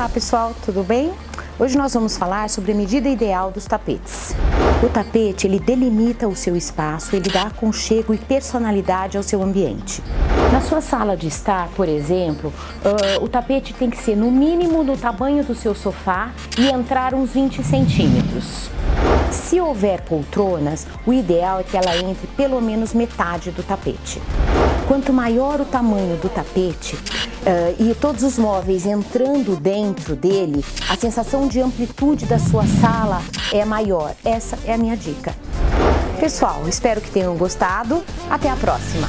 Olá pessoal, tudo bem? Hoje nós vamos falar sobre a medida ideal dos tapetes. O tapete ele delimita o seu espaço, ele dá aconchego e personalidade ao seu ambiente. Na sua sala de estar, por exemplo, uh, o tapete tem que ser no mínimo do tamanho do seu sofá e entrar uns 20 centímetros. Se houver poltronas, o ideal é que ela entre pelo menos metade do tapete. Quanto maior o tamanho do tapete uh, e todos os móveis entrando dentro dele, a sensação de amplitude da sua sala é maior. Essa é a minha dica. Pessoal, espero que tenham gostado. Até a próxima!